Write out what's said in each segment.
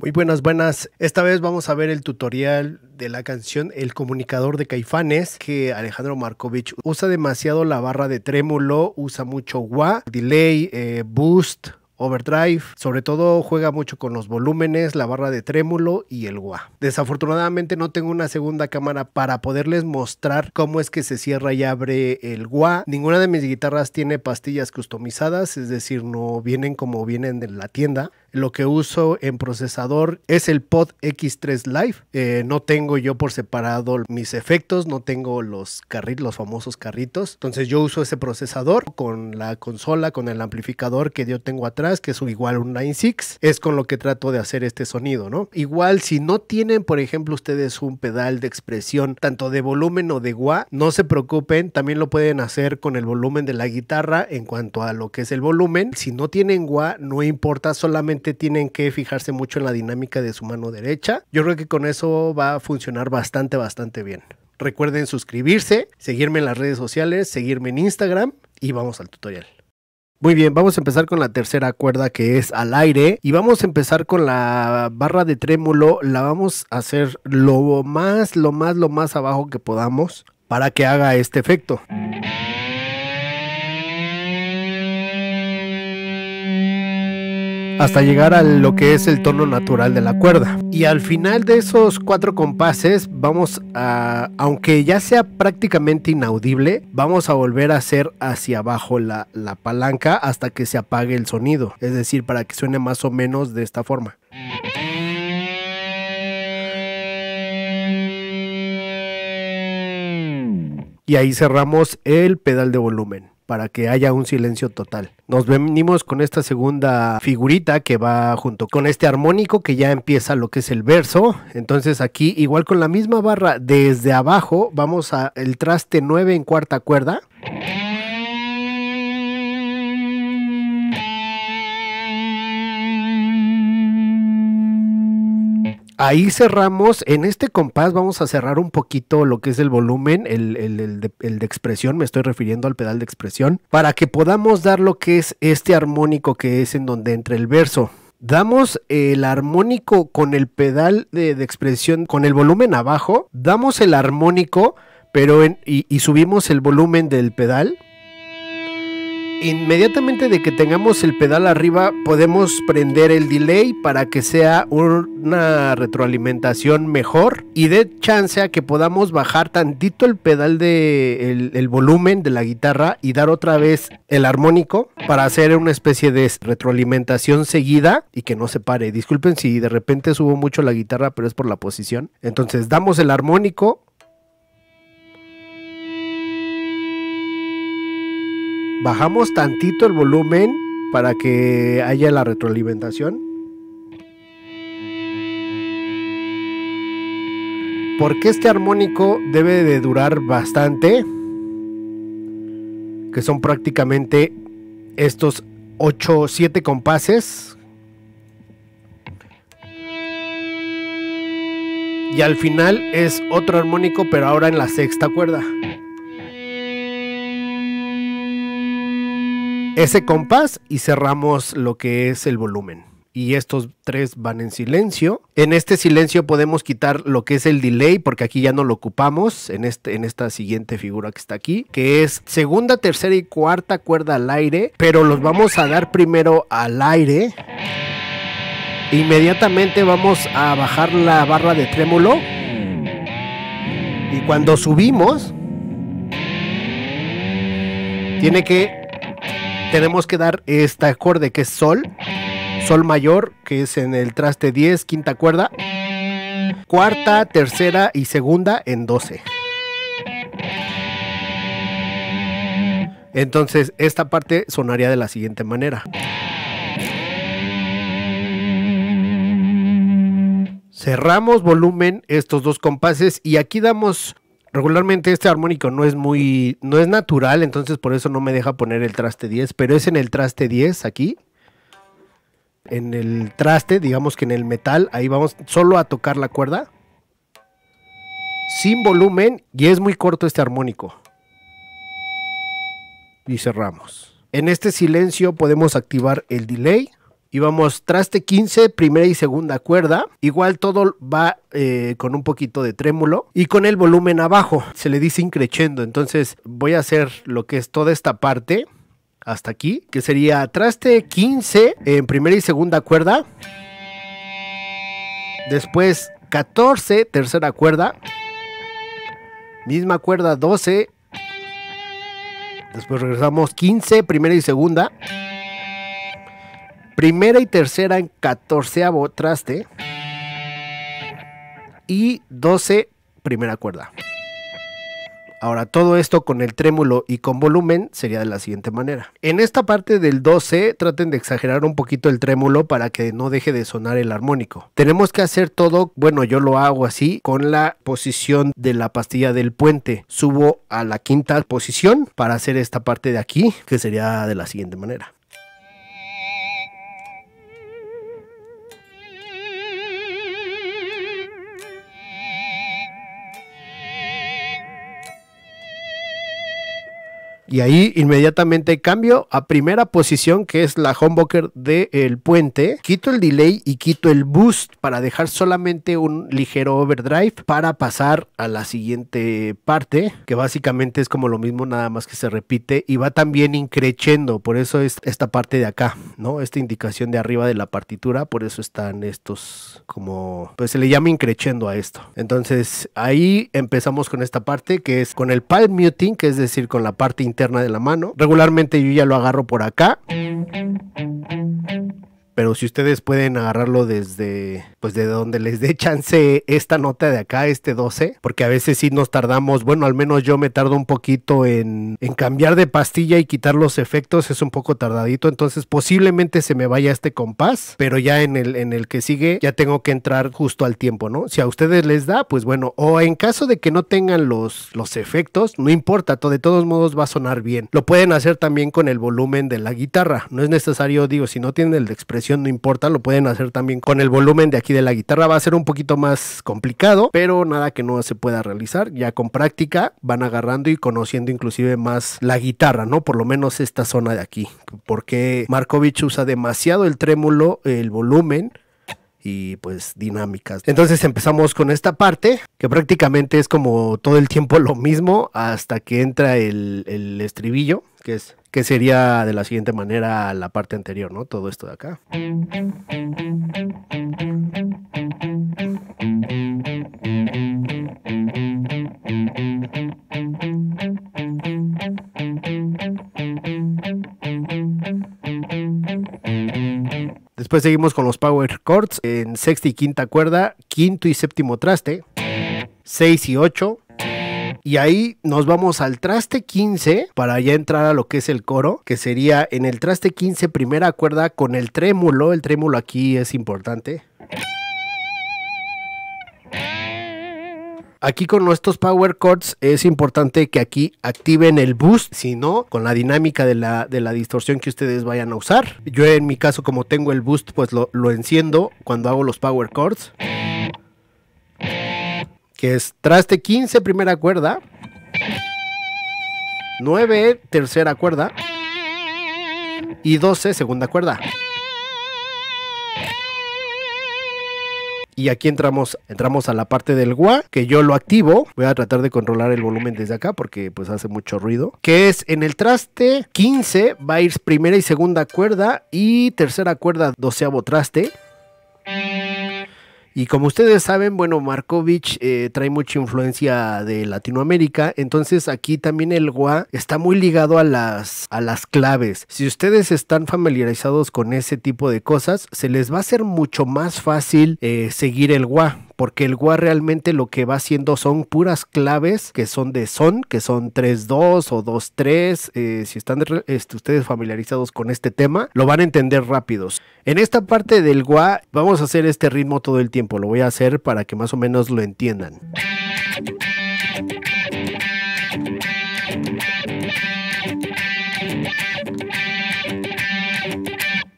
Muy buenas, buenas. Esta vez vamos a ver el tutorial de la canción El comunicador de Caifanes, que Alejandro Markovich usa demasiado la barra de trémulo, usa mucho wah, delay, eh, boost, Overdrive, sobre todo juega mucho con los volúmenes, la barra de trémulo y el wah. Desafortunadamente no tengo una segunda cámara para poderles mostrar cómo es que se cierra y abre el wah. Ninguna de mis guitarras tiene pastillas customizadas, es decir, no vienen como vienen de la tienda. Lo que uso en procesador es el Pod X3 Live. Eh, no tengo yo por separado mis efectos, no tengo los carritos, los famosos carritos. Entonces yo uso ese procesador con la consola, con el amplificador que yo tengo atrás, que es igual un 9.6. Es con lo que trato de hacer este sonido, ¿no? Igual si no tienen, por ejemplo, ustedes un pedal de expresión, tanto de volumen o de wah, no se preocupen, también lo pueden hacer con el volumen de la guitarra en cuanto a lo que es el volumen. Si no tienen wah, no importa, solamente tienen que fijarse mucho en la dinámica de su mano derecha. Yo creo que con eso va a funcionar bastante, bastante bien. Recuerden suscribirse, seguirme en las redes sociales, seguirme en Instagram y vamos al tutorial. Muy bien, vamos a empezar con la tercera cuerda que es al aire y vamos a empezar con la barra de trémulo, la vamos a hacer lo más, lo más, lo más abajo que podamos para que haga este efecto. Hasta llegar a lo que es el tono natural de la cuerda. Y al final de esos cuatro compases vamos a, aunque ya sea prácticamente inaudible, vamos a volver a hacer hacia abajo la, la palanca hasta que se apague el sonido. Es decir, para que suene más o menos de esta forma. Y ahí cerramos el pedal de volumen para que haya un silencio total. Nos venimos con esta segunda figurita que va junto con este armónico que ya empieza lo que es el verso. Entonces aquí igual con la misma barra desde abajo vamos a el traste 9 en cuarta cuerda. Ahí cerramos, en este compás vamos a cerrar un poquito lo que es el volumen, el, de, expresión, me estoy refiriendo al pedal de expresión, para que podamos dar lo que es este armónico que es en donde entra el verso. Damos el armónico con el pedal de, expresión, con el volumen abajo, damos el armónico, pero y subimos el volumen del pedal Inmediatamente de que tengamos el pedal arriba podemos prender el delay para que sea una retroalimentación mejor y dé chance a que podamos bajar tantito el pedal de el, volumen de la guitarra y dar otra vez el armónico para hacer una especie de retroalimentación seguida y que no se pare. Disculpen si de repente subo mucho la guitarra pero es por la posición. Entonces damos el armónico, Bajamos tantito el volumen para que haya la retroalimentación. Porque este armónico debe de durar bastante. Que son prácticamente estos 8 7 compases. Y al final es otro armónico, pero ahora en la sexta cuerda. Ese compás y cerramos lo que es el volumen. Y estos tres van en silencio. En este silencio podemos quitar lo que es el delay, porque aquí ya no lo ocupamos en, este, en esta siguiente figura que está aquí, que es segunda, tercera y cuarta cuerda al aire, pero los vamos a dar primero al aire. Inmediatamente vamos a bajar la barra de trémulo. Y cuando subimos, tiene que tenemos que dar este acorde que es sol, sol mayor, que es en el traste 10, quinta cuerda, cuarta, tercera y segunda en 12. Entonces, esta parte sonaría de la siguiente manera. Cerramos volumen estos dos compases y aquí damos regularmente este armónico no es muy, no es natural, entonces por eso no me deja poner el traste 10, pero es en el traste 10 aquí. En el traste, digamos que en el metal, ahí vamos solo a tocar la cuerda. Sin volumen y es muy corto este armónico. Y cerramos. En este silencio podemos activar el delay Y vamos traste 15, primera y segunda cuerda. Igual todo va eh, con un poquito de trémulo y con el volumen abajo. Se le dice increchendo. Entonces voy a hacer lo que es toda esta parte hasta aquí, que sería traste 15 en primera y segunda cuerda. Después 14, tercera cuerda. Misma cuerda 12. Después regresamos 15, primera y segunda. Primera y tercera en catorceavo traste. Y 12, primera cuerda. Ahora, todo esto con el trémulo y con volumen sería de la siguiente manera. En esta parte del 12, traten de exagerar un poquito el trémulo para que no deje de sonar el armónico. Tenemos que hacer todo, bueno, yo lo hago así, con la posición de la pastilla del puente. Subo a la quinta posición para hacer esta parte de aquí, que sería de la siguiente manera. Y ahí inmediatamente cambio a primera posición que es la humbucker del puente. Quito el delay y quito el boost para dejar solamente un ligero overdrive para pasar a la siguiente parte que básicamente es como lo mismo nada más que se repite y va también increciendo. Por eso es esta parte de acá, ¿no? Esta indicación de arriba de la partitura. Por eso están estos como pues se le llama increciendo a esto. Entonces ahí empezamos con esta parte que es con el palm muting que es decir con la parte interna de la mano. Regularmente yo ya lo agarro por acá pero si ustedes pueden agarrarlo desde, pues de donde les dé chance esta nota de acá, este 12, porque a veces sí nos tardamos, bueno, al menos yo me tardo un poquito en, en cambiar de pastilla y quitar los efectos, es un poco tardadito, entonces posiblemente se me vaya este compás, pero ya en el, en el que sigue ya tengo que entrar justo al tiempo, ¿no? Si a ustedes les da, pues bueno, o en caso de que no tengan los, los efectos, no importa, de todos modos va a sonar bien. Lo pueden hacer también con el volumen de la guitarra, no es necesario, digo, si no tienen el de expresión, no importa, lo pueden hacer también con el volumen de aquí de la guitarra. Va a ser un poquito más complicado, pero nada que no se pueda realizar. Ya con práctica van agarrando y conociendo inclusive más la guitarra, ¿no? Por lo menos esta zona de aquí. Porque Markovich usa demasiado el trémulo, el volumen y pues dinámicas. Entonces empezamos con esta parte que prácticamente es como todo el tiempo lo mismo hasta que entra el, el estribillo que es que sería de la siguiente manera la parte anterior, ¿no? Todo esto de acá. Después seguimos con los power chords en sexta y quinta cuerda, quinto y séptimo traste, 6 y 8, y ahí nos vamos al traste 15 para ya entrar a lo que es el coro, que sería en el traste 15 primera cuerda con el trémulo. El trémulo aquí es importante. Aquí con nuestros power chords es importante que aquí activen el boost, si no, con la dinámica de la, de la distorsión que ustedes vayan a usar. Yo en mi caso como tengo el boost pues lo, lo enciendo cuando hago los power chords que es traste 15, primera cuerda, 9, tercera cuerda y 12, segunda cuerda. Y aquí entramos, entramos a la parte del gua, que yo lo activo. Voy a tratar de controlar el volumen desde acá porque pues hace mucho ruido. Que es en el traste 15 va a ir primera y segunda cuerda y tercera cuerda doceavo traste. Y como ustedes saben, bueno, Markovich eh, trae mucha influencia de Latinoamérica, entonces aquí también el gua está muy ligado a las, a las claves. Si ustedes están familiarizados con ese tipo de cosas, se les va a hacer mucho más fácil eh, seguir el gua porque el gua realmente lo que va haciendo son puras claves que son de son, que son 3-2 o 2-3. Eh, si están este, ustedes familiarizados con este tema, lo van a entender rápidos. En esta parte del gua vamos a hacer este ritmo todo el tiempo, lo voy a hacer para que más o menos lo entiendan.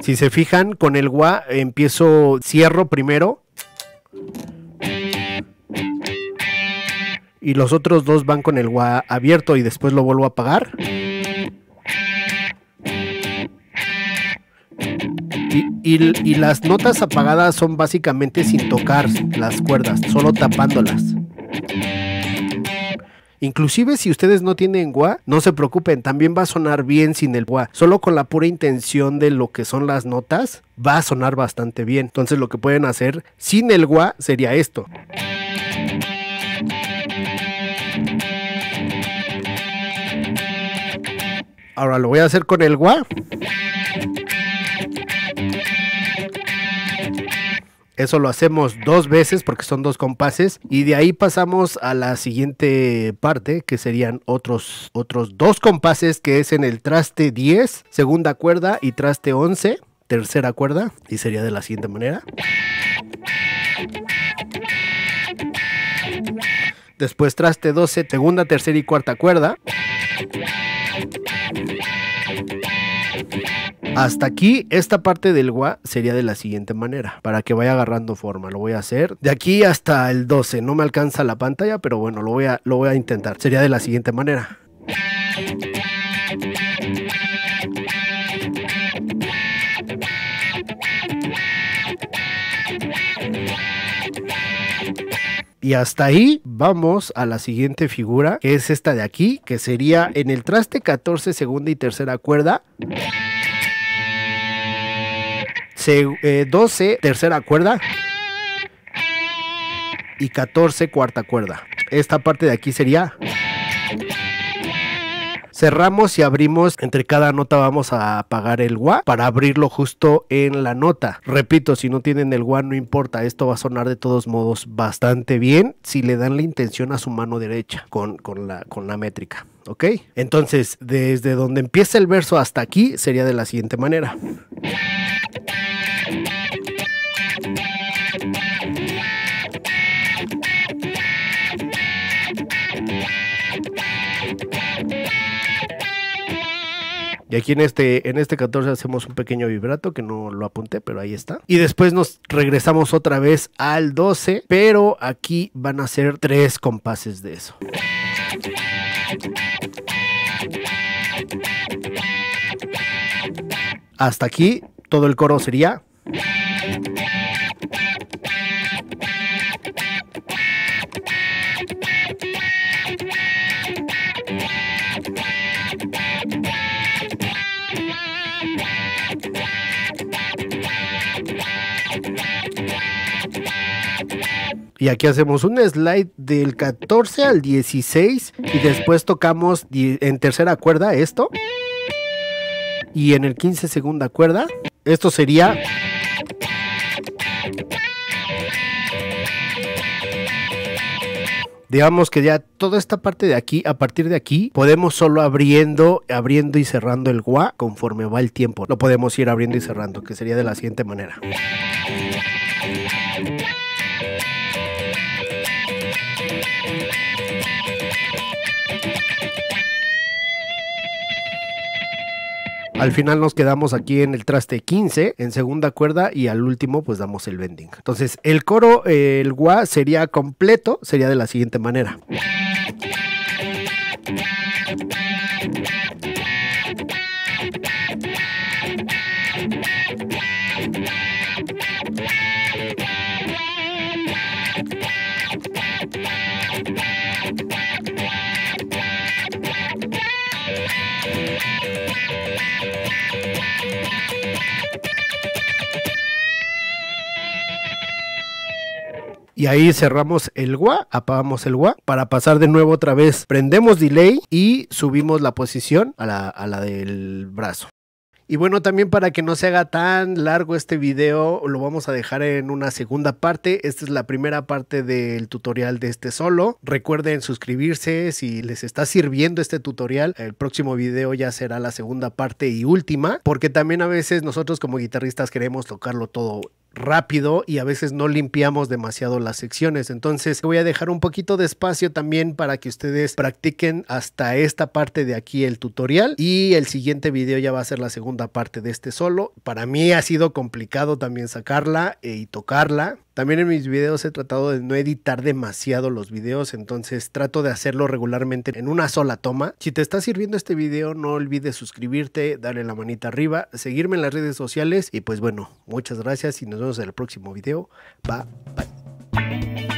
Si se fijan, con el gua empiezo, cierro primero y los otros dos van con el gua abierto y después lo vuelvo a apagar. Y, las notas apagadas son básicamente sin tocar las cuerdas, solo tapándolas. Inclusive si ustedes no tienen gua, no se preocupen, también va a sonar bien sin el gua. Solo con la pura intención de lo que son las notas, va a sonar bastante bien. Entonces lo que pueden hacer sin el gua sería esto. Ahora lo voy a hacer con el gua. Eso lo hacemos dos veces porque son dos compases y de ahí pasamos a la siguiente parte que serían otros, otros dos compases que es en el traste 10, segunda cuerda y traste 11, tercera cuerda y sería de la siguiente manera. Después traste 12, segunda, tercera y cuarta cuerda. Hasta aquí, esta parte del gua sería de la siguiente manera, para que vaya agarrando forma. Lo voy a hacer de aquí hasta el 12. No me alcanza la pantalla, pero bueno, lo voy a, lo voy a intentar. Sería de la siguiente manera. Y hasta ahí vamos a la siguiente figura, que es esta de aquí, que sería en el traste 14, segunda y tercera cuerda. 12, eh, tercera cuerda. Y 14, cuarta cuerda. Esta parte de aquí sería... Cerramos y abrimos, entre cada nota vamos a apagar el gua para abrirlo justo en la nota. Repito, si no tienen el gua no importa, esto va a sonar de todos modos bastante bien si le dan la intención a su mano derecha con, con, la, con la métrica. ¿Ok? Entonces, desde donde empieza el verso hasta aquí sería de la siguiente manera. Y aquí en este, en este 14 hacemos un pequeño vibrato que no lo apunté, pero ahí está. Y después nos regresamos otra vez al 12, pero aquí van a ser tres compases de eso. Hasta aquí todo el coro sería Y aquí hacemos un slide del 14 al 16 y después tocamos en tercera cuerda esto. Y en el 15 segunda cuerda. Esto sería... digamos que ya toda esta parte de aquí, a partir de aquí, podemos solo abriendo, abriendo y cerrando el gua conforme va el tiempo. Lo podemos ir abriendo y cerrando, que sería de la siguiente manera. Al final nos quedamos aquí en el traste 15, en segunda cuerda, y al último pues damos el bending. Entonces el coro, el gua sería completo, sería de la siguiente manera. Y ahí cerramos el gua, apagamos el gua para pasar de nuevo otra vez. Prendemos delay y subimos la posición a la, a la del brazo. Y bueno, también para que no se haga tan largo este video, lo vamos a dejar en una segunda parte. Esta es la primera parte del tutorial de este solo. Recuerden suscribirse si les está sirviendo este tutorial. El próximo video ya será la segunda parte y última, porque también a veces nosotros como guitarristas queremos tocarlo todo rápido y a veces no limpiamos demasiado las secciones. Entonces voy a dejar un poquito de espacio también para que ustedes practiquen hasta esta parte de aquí el tutorial y el siguiente video ya va a ser la segunda parte de este solo. Para mí ha sido complicado también sacarla y tocarla También en mis videos he tratado de no editar demasiado los videos, entonces trato de hacerlo regularmente en una sola toma. Si te está sirviendo este video, no olvides suscribirte, darle la manita arriba, seguirme en las redes sociales y pues bueno, muchas gracias y nos vemos en el próximo video. Bye, bye.